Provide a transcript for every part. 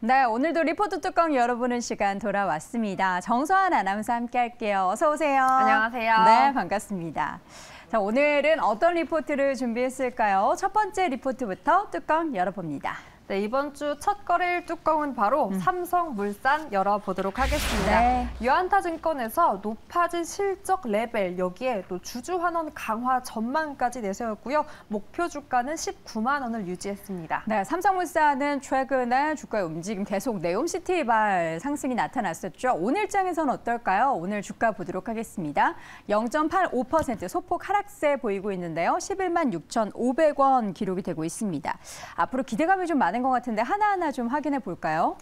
네, 오늘도 리포트 뚜껑 열어보는 시간 돌아왔습니다. 정서한 아나운서 함께 할게요. 어서 오세요. 안녕하세요. 네, 반갑습니다. 자, 오늘은 어떤 리포트를 준비했을까요? 첫 번째 리포트부터 뚜껑 열어봅니다. 네, 이번 주 첫 거래일 뚜껑은 바로 음. 삼성물산 열어보도록 하겠습니다. 네. 유안타증권에서 높아진 실적 레벨 여기에 또 주주 환원 강화 전망까지 내세웠고요. 목표 주가는 19만 원을 유지했습니다. 네, 삼성물산은 최근에 주가의 움직임 계속 네옴시티발 상승이 나타났었죠. 오늘장에선 어떨까요? 오늘 주가 보도록 하겠습니다. 0.85% 소폭 하락세 보이고 있는데요. 11만 6,500원 기록이 되고 있습니다. 앞으로 기대감이 좀 많은 것 같은데 하나하나 좀 확인해 볼까요?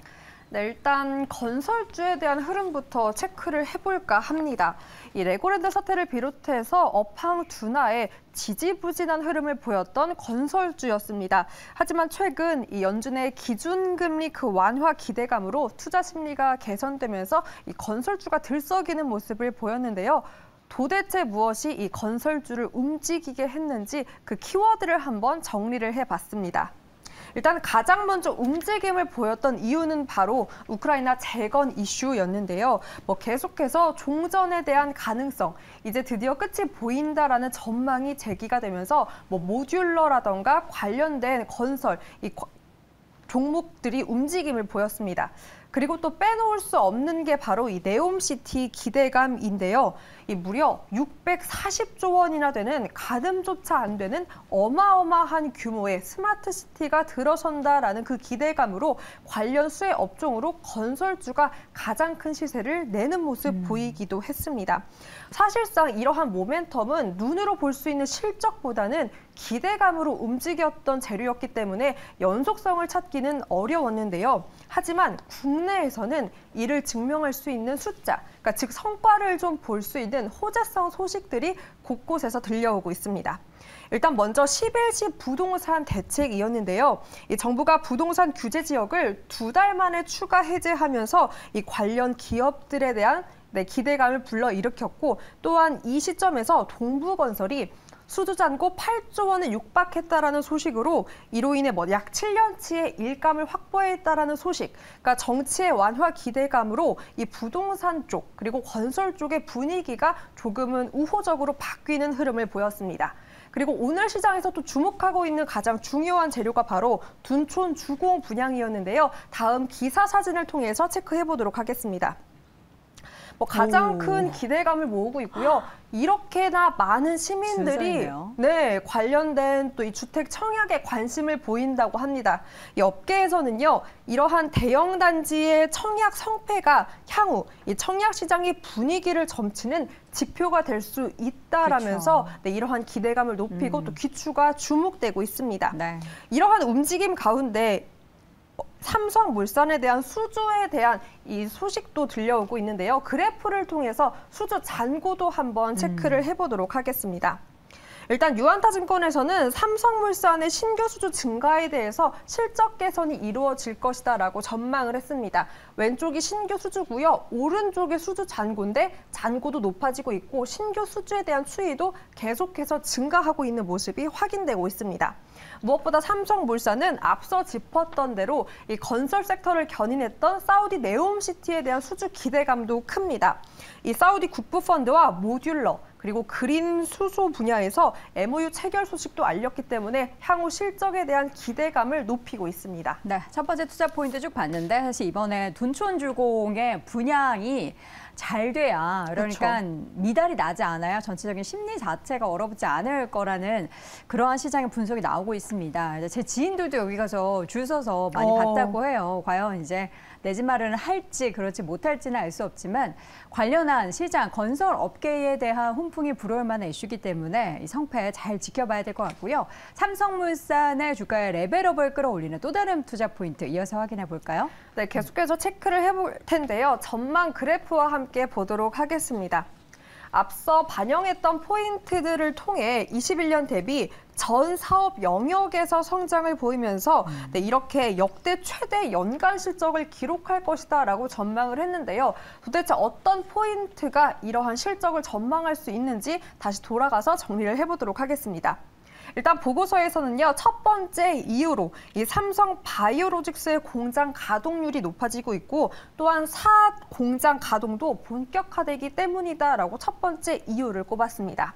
네, 일단 건설주에 대한 흐름부터 체크를 해볼까 합니다. 이 레고랜드 사태를 비롯해서 업황 둔화에 지지부진한 흐름을 보였던 건설주였습니다. 하지만 최근 이 연준의 기준금리 그 완화 기대감으로 투자 심리가 개선되면서 이 건설주가 들썩이는 모습을 보였는데요. 도대체 무엇이 이 건설주를 움직이게 했는지 그 키워드를 한번 정리를 해봤습니다. 일단 가장 먼저 움직임을 보였던 이유는 바로 우크라이나 재건 이슈였는데요. 뭐 계속해서 종전에 대한 가능성, 이제 드디어 끝이 보인다라는 전망이 제기가 되면서 뭐 모듈러라던가 관련된 건설, 이 종목들이 움직임을 보였습니다. 그리고 또 빼놓을 수 없는 게 바로 이 네옴시티 기대감인데요. 이 무려 640조 원이나 되는 가늠조차 안 되는 어마어마한 규모의 스마트 시티가 들어선다라는 그 기대감으로 관련 수혜 업종으로 건설주가 가장 큰 시세를 내는 모습 음. 보이기도 했습니다. 사실상 이러한 모멘텀은 눈으로 볼 수 있는 실적보다는 기대감으로 움직였던 재료였기 때문에 연속성을 찾기는 어려웠는데요. 하지만 국내에서는 이를 증명할 수 있는 숫자, 그러니까 즉 성과를 좀 볼 수 있는 호재성 소식들이 곳곳에서 들려오고 있습니다. 일단 먼저 10일치 부동산 대책이었는데요. 이 정부가 부동산 규제 지역을 두 달 만에 추가 해제하면서 이 관련 기업들에 대한 네, 기대감을 불러일으켰고 또한 이 시점에서 동부건설이 수주 잔고 8조 원을 육박했다라는 소식으로 이로 인해 뭐 약 7년치의 일감을 확보했다라는 소식. 그러니까 정치의 완화 기대감으로 이 부동산 쪽 그리고 건설 쪽의 분위기가 조금은 우호적으로 바뀌는 흐름을 보였습니다. 그리고 오늘 시장에서 또 주목하고 있는 가장 중요한 재료가 바로 둔촌 주공 분양이었는데요. 다음 기사 사진을 통해서 체크해 보도록 하겠습니다. 뭐 가장 오. 큰 기대감을 모으고 있고요. 이렇게나 많은 시민들이. 네 관련된 또 이 주택 청약에 관심을 보인다고 합니다. 이 업계에서는요 이러한 대형 단지의 청약 성패가 향후 이 청약 시장의 분위기를 점치는 지표가 될 수 있다라면서. 네, 이러한 기대감을 높이고 음. 또 귀추가 주목되고 있습니다. 네. 이러한 움직임 가운데 삼성 물산에 대한 수주에 대한 이 소식도 들려오고 있는데요. 그래프를 통해서 수주 잔고도 한번 체크를 해보도록 하겠습니다. 일단 유한타증권에서는 삼성물산의 신규 수주 증가에 대해서 실적 개선이 이루어질 것이다라고 전망을 했습니다. 왼쪽이 신규 수주고요. 오른쪽이 수주 잔고인데 잔고도 높아지고 있고 신규 수주에 대한 추이도 계속해서 증가하고 있는 모습이 확인되고 있습니다. 무엇보다 삼성물산은 앞서 짚었던 대로 이 건설 섹터를 견인했던 사우디 네옴시티에 대한 수주 기대감도 큽니다. 이 사우디 국부펀드와 모듈러 그리고 그린 수소 분야에서 MOU 체결 소식도 알렸기 때문에 향후 실적에 대한 기대감을 높이고 있습니다. 네, 첫 번째 투자 포인트 쭉 봤는데 사실 이번에 둔촌 주공의 분양이 잘 돼야 그러니까 미달이 나지 않아야 전체적인 심리 자체가 얼어붙지 않을 거라는 그러한 시장의 분석이 나오고 있습니다. 제 지인들도 여기 가서 줄 서서 많이 어. 봤다고 해요. 과연 이제 내 집 마련을 할지 그렇지 못할지는 알 수 없지만 관련한 시장 건설 업계에 대한 훈풍이 불어올 만한 이슈이기 때문에 이 성패 잘 지켜봐야 될 것 같고요. 삼성물산의 주가의 레벨업을 끌어올리는 또 다른 투자 포인트 이어서 확인해 볼까요? 네, 계속해서 체크를 해볼 텐데요. 전망 그래프와 함께 보도록 하겠습니다. 앞서 반영했던 포인트들을 통해 21년 대비 전 사업 영역에서 성장을 보이면서 네, 이렇게 역대 최대 연간 실적을 기록할 것이다라고 전망을 했는데요. 도대체 어떤 포인트가 이러한 실적을 전망할 수 있는지 다시 돌아가서 정리를 해보도록 하겠습니다. 일단 보고서에서는요, 첫 번째 이유로 이 삼성 바이오로직스의 공장 가동률이 높아지고 있고 또한 사 공장 가동도 본격화되기 때문이다라고 첫 번째 이유를 꼽았습니다.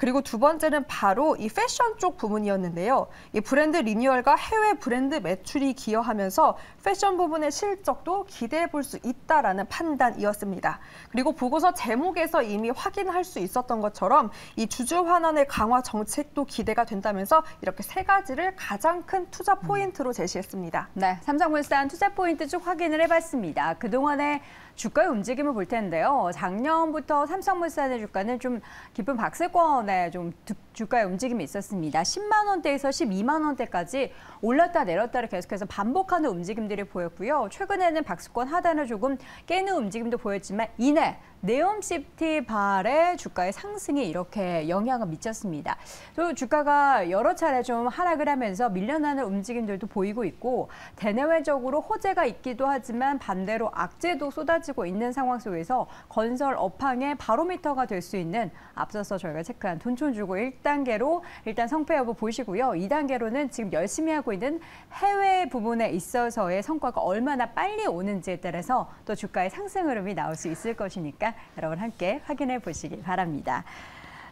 그리고 두 번째는 바로 이 패션 쪽 부분이었는데요. 이 브랜드 리뉴얼과 해외 브랜드 매출이 기여하면서 패션 부분의 실적도 기대해 볼 수 있다라는 판단이었습니다. 그리고 보고서 제목에서 이미 확인할 수 있었던 것처럼 이 주주 환원의 강화 정책도 기대가 된다면서 이렇게 세 가지를 가장 큰 투자 포인트로 제시했습니다. 네, 삼성물산 투자 포인트 쭉 확인을 해봤습니다. 그동안의 주가의 움직임을 볼 텐데요. 작년부터 삼성물산의 주가는 좀 깊은 박스권에 좀 주가의 움직임이 있었습니다. 10만 원대에서 12만 원대까지 올랐다 내렸다를 계속해서 반복하는 움직임들이 보였고요. 최근에는 박스권 하단을 조금 깨는 움직임도 보였지만 이내 네옴시티 발의 주가의 상승이 이렇게 영향을 미쳤습니다. 또 주가가 여러 차례 좀 하락을 하면서 밀려나는 움직임들도 보이고 있고 대내외적으로 호재가 있기도 하지만 반대로 악재도 쏟아지고 있는 상황 속에서 건설 업황의 바로미터가 될 수 있는 앞서서 저희가 체크한 둔촌 주공 1단계로 일단 성패 여부 보시고요. 2단계로는 지금 열심히 하고 있는 해외 부분에 있어서의 성과가 얼마나 빨리 오는지에 따라서 또 주가의 상승 흐름이 나올 수 있을 것이니까 여러분 함께 확인해 보시기 바랍니다.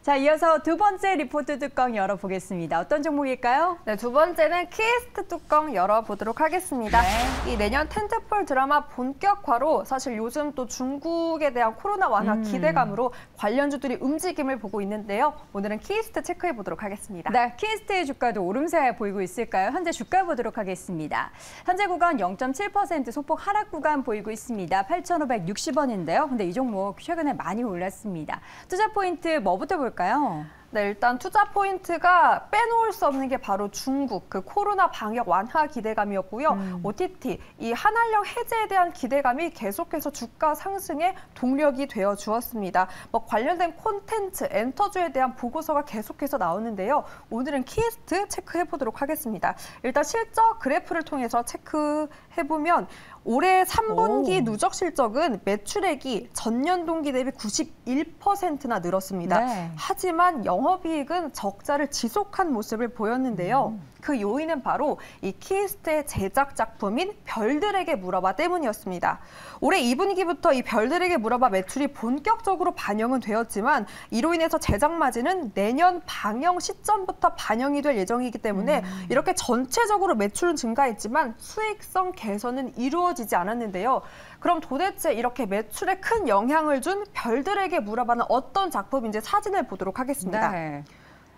자, 이어서 두 번째 리포트 뚜껑 열어보겠습니다. 어떤 종목일까요? 네, 두 번째는 키이스트 뚜껑 열어보도록 하겠습니다. 네. 이 내년 tentpole 드라마 본격화로 사실 요즘 또 중국에 대한 코로나 완화 음. 기대감으로 관련주들이 움직임을 보고 있는데요. 오늘은 키이스트 체크해 보도록 하겠습니다. 네, 키이스트의 주가도 오름세 보이고 있을까요? 현재 주가 보도록 하겠습니다. 현재 구간 0.7% 소폭 하락 구간 보이고 있습니다. 8,560원인데요. 근데 이 종목 최근에 많이 올랐습니다. 투자 포인트 뭐부터 볼까요? 볼까요? 네, 일단 투자 포인트가 빼놓을 수 없는 게 바로 중국 그 코로나 방역 완화 기대감이었고요. 음. OTT 이 한한령 해제에 대한 기대감이 계속해서 주가 상승의 동력이 되어 주었습니다. 뭐 관련된 콘텐츠, 엔터주에 대한 보고서가 계속해서 나오는데요. 오늘은 키이스트 체크해 보도록 하겠습니다. 일단 실적 그래프를 통해서 체크해 보면 올해 3분기 오. 누적 실적은 매출액이 전년 동기 대비 91%나 늘었습니다. 네. 하지만 영업이익은 적자를 지속한 모습을 보였는데요. 음. 그 요인은 바로 이 키스트의 제작 작품인 별들에게 물어봐 때문이었습니다. 올해 2분기부터 이 별들에게 물어봐 매출이 본격적으로 반영은 되었지만 이로 인해서 제작 마진은 내년 방영 시점부터 반영이 될 예정이기 때문에 음. 이렇게 전체적으로 매출은 증가했지만 수익성 개선은 이루어지지 않았는데요. 그럼 도대체 이렇게 매출에 큰 영향을 준 별들에게 물어봐는 어떤 작품인지 사진을 보도록 하겠습니다. 네.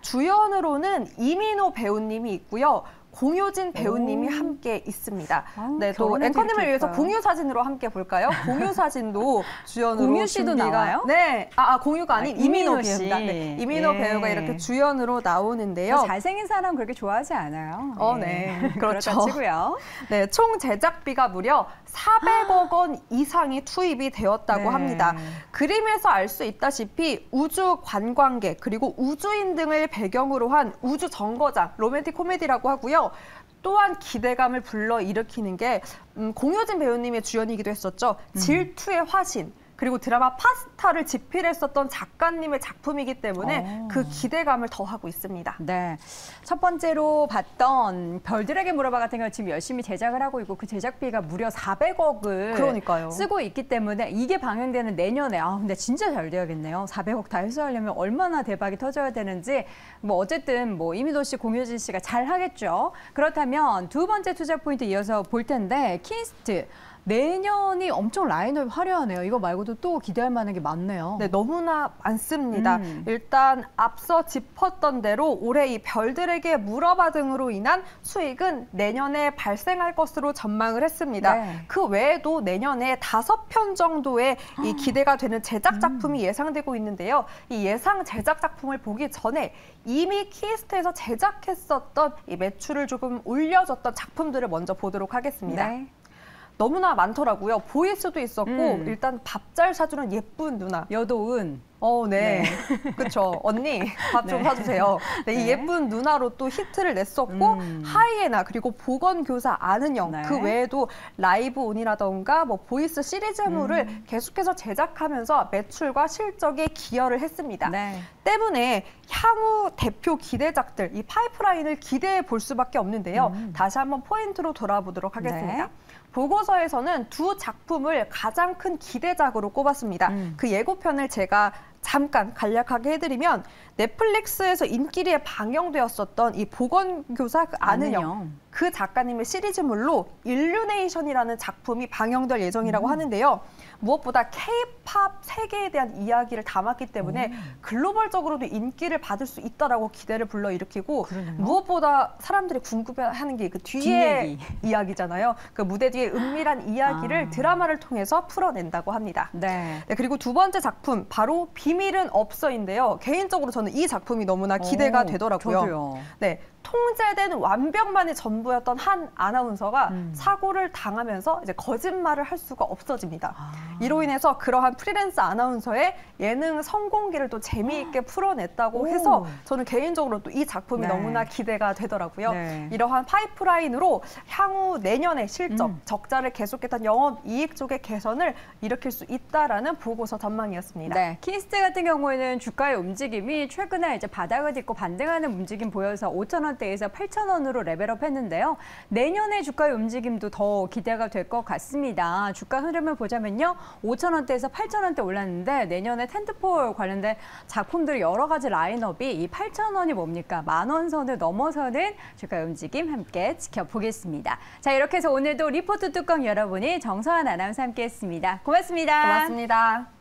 주연으로는 이민호 배우님이 있고요. 공효진 배우님이 오. 함께 있습니다. 아, 네, 또 앵커님을 위해서 공유 사진으로 함께 볼까요? 공유 사진도 주연으로 공유 씨도 준비가... 나와요? 네, 아, 아 공유가 아닌 아, 이민호 씨입니다. 네, 이민호 예. 배우가 이렇게 주연으로 나오는데요. 뭐 잘생긴 사람 그렇게 좋아하지 않아요. 어, 네, 네. 그렇죠. 치고요. 네, 총 제작비가 무려 400억 원 이상이 투입이 되었다고 네. 합니다. 그림에서 알 수 있다시피 우주 관광객 그리고 우주인 등을 배경으로 한 우주 정거장 로맨틱 코미디라고 하고요. 또한 기대감을 불러일으키는 게 음, 공효진 배우님의 주연이기도 했었죠. 음. 질투의 화신. 그리고 드라마 파스타를 집필했었던 작가님의 작품이기 때문에 오. 어. 그 기대감을 더하고 있습니다. 네. 첫 번째로 봤던 별들에게 물어봐 같은 경우 지금 열심히 제작을 하고 있고 그 제작비가 무려 400억을 그러니까요. 쓰고 있기 때문에 이게 방영되는 내년에 아 근데 진짜 잘 돼야겠네요. 400억 다 회수하려면 얼마나 대박이 터져야 되는지 뭐 어쨌든 뭐 이민호 씨, 공효진 씨가 잘 하겠죠. 그렇다면 두 번째 투자 포인트 이어서 볼 텐데 키이스트 내년이 엄청 라인업이 화려하네요. 이거 말고도 또 기대할 만한 게 많네요. 네, 너무나 많습니다. 음. 일단 앞서 짚었던 대로 올해 이 별들에게 물어봐 등으로 인한 수익은 내년에 발생할 것으로 전망을 했습니다. 네. 그 외에도 내년에 다섯 편 정도의 이 아. 기대가 되는 제작 작품이 음. 예상되고 있는데요. 이 예상 제작 작품을 보기 전에 이미 키이스트에서 제작했었던 이 매출을 조금 올려줬던 작품들을 먼저 보도록 하겠습니다. 네. 너무나 많더라고요. 보이스도 있었고 음. 일단 밥 잘 사주는 예쁜 누나. 여도은. 어, 네. 그렇죠. 언니, 밥 좀 네. 사주세요. 네, 이 네. 예쁜 누나로 또 히트를 냈었고, 음. 하이에나, 그리고 보건교사 안은영, 네. 그 외에도 라이브 온이라던가 뭐 보이스 시리즈물을 음. 계속해서 제작하면서 매출과 실적에 기여를 했습니다. 네. 때문에 향후 대표 기대작들, 이 파이프라인을 기대해 볼 수밖에 없는데요. 음. 다시 한번 포인트로 돌아보도록 하겠습니다. 네. 보고서에서는 두 작품을 가장 큰 기대작으로 꼽았습니다. 음. 그 예고편을 제가 잠깐 간략하게 해드리면 넷플릭스에서 인기리에 방영되었었던 이 보건교사 그 아는영 아는영. 그 작가님의 시리즈물로 일루네이션이라는 작품이 방영될 예정이라고 음. 하는데요. 무엇보다 K-팝 세계에 대한 이야기를 담았기 때문에 음. 글로벌적으로도 인기를 받을 수 있다라고 기대를 불러일으키고 그러네요. 무엇보다 사람들이 궁금해하는 게 그 뒤에 뒷얘기. 이야기 잖아요. 그 무대 뒤에 은밀한 이야기를 아. 드라마를 통해서 풀어낸다고 합니다. 네. 네, 그리고 두 번째 작품 바로 비 밀은 없어인데요. 개인적으로 저는 이 작품이 너무나 기대가 오, 되더라고요. 저도요. 네, 통제된 완벽만이 전부였던 한 아나운서가 음. 사고를 당하면서 이제 거짓말을 할 수가 없어집니다. 아. 이로 인해서 그러한 프리랜서 아나운서의 예능 성공기를 또 재미있게 풀어냈다고 오. 해서 저는 개인적으로 또 이 작품이 네. 너무나 기대가 되더라고요. 네. 이러한 파이프라인으로 향후 내년의 실적, 음. 적자를 계속했던 영업 이익 쪽의 개선을 일으킬 수 있다라는 보고서 전망이었습니다. 네, 키이스트 같은 경우에는 주가의 움직임이 최근에 이제 바닥을 딛고 반등하는 움직임 보여서 5천 원대에서 8천 원으로 level up했는데요. 내년에 주가의 움직임도 더 기대가 될 것 같습니다. 주가 흐름을 보자면요, 5천 원대에서 8천 원대 올랐는데 내년에 tentpole 관련된 작품들이 여러 가지 라인업이 이 8천 원이 뭡니까? 만 원 선을 넘어서는 주가의 움직임 함께 지켜보겠습니다. 자, 이렇게 해서 오늘도 리포트 뚜껑 열어보니 정서한 아나운서 함께했습니다. 고맙습니다. 고맙습니다.